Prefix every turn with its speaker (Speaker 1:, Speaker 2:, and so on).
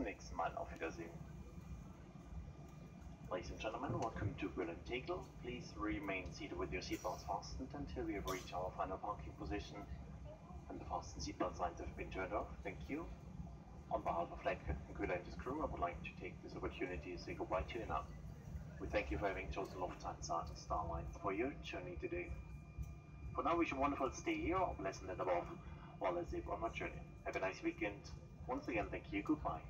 Speaker 1: nächsten Mal. Auf Wiedersehen. Ladies and gentlemen, welcome to Berlin Tegel. Please remain seated with your seatbelts fastened until we have reached our final parking position and the fastened seatbelt signs have been turned off. Thank you. On behalf of Flight Captain Köhler and his crew, I would like to take this opportunity to say goodbye to you now. We thank you for having chosen Lufthansa Star Alliance for your journey today. For now, wish you a wonderful stay here or pleasant and above, while I safe on my journey. Have a nice weekend. Once again, thank you. Goodbye.